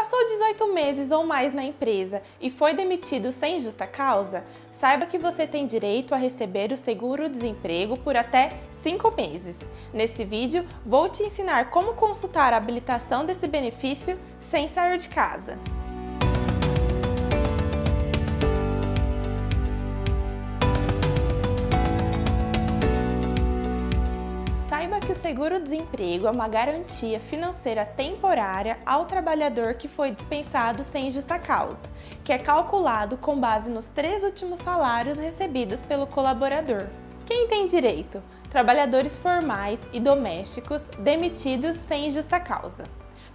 Passou 18 meses ou mais na empresa e foi demitido sem justa causa? Saiba que você tem direito a receber o seguro-desemprego por até 5 meses. Nesse vídeo, vou te ensinar como consultar a habilitação desse benefício sem sair de casa. Seguro-desemprego é uma garantia financeira temporária ao trabalhador que foi dispensado sem justa causa, que é calculado com base nos três últimos salários recebidos pelo colaborador. Quem tem direito? Trabalhadores formais e domésticos demitidos sem justa causa.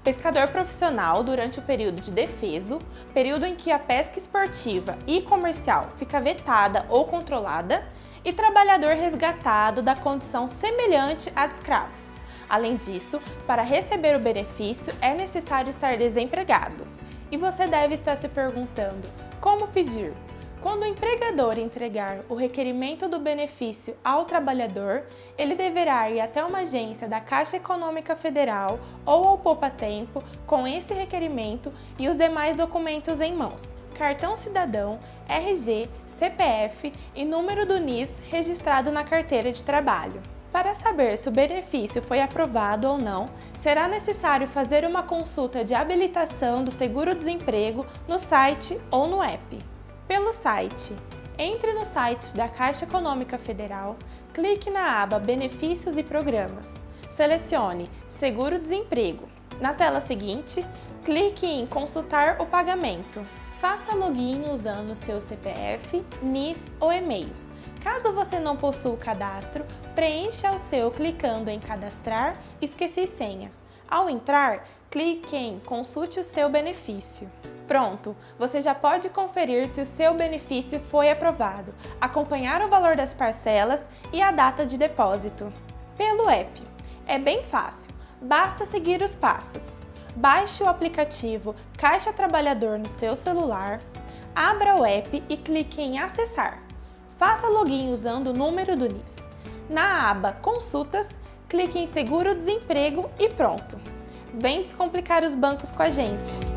Pescador profissional durante o período de defeso, período em que a pesca esportiva e comercial fica vetada ou controlada, e trabalhador resgatado da condição semelhante à de escravo. Além disso, para receber o benefício é necessário estar desempregado. E você deve estar se perguntando: como pedir? Quando o empregador entregar o requerimento do benefício ao trabalhador, ele deverá ir até uma agência da Caixa Econômica Federal ou ao Poupa Tempo com esse requerimento e os demais documentos em mãos cartão cidadão, RG, CPF e número do NIS registrado na carteira de trabalho. Para saber se o benefício foi aprovado ou não, será necessário fazer uma consulta de habilitação do seguro-desemprego no site ou no app. Pelo site, entre no site da Caixa Econômica Federal, clique na aba Benefícios e Programas. Selecione Seguro-desemprego. Na tela seguinte, clique em Consultar o pagamento. Faça login usando seu CPF, NIS ou e-mail. Caso você não possua o cadastro, preencha o seu clicando em Cadastrar Esqueci senha. Ao entrar, clique em Consulte o seu benefício. Pronto, você já pode conferir se o seu benefício foi aprovado, acompanhar o valor das parcelas e a data de depósito. Pelo app. É bem fácil, basta seguir os passos. Baixe o aplicativo Caixa Trabalhador no seu celular, abra o app e clique em Acessar. Faça login usando o número do NIS. Na aba Consultas, clique em Seguro Desemprego e pronto. Vem descomplicar os bancos com a gente!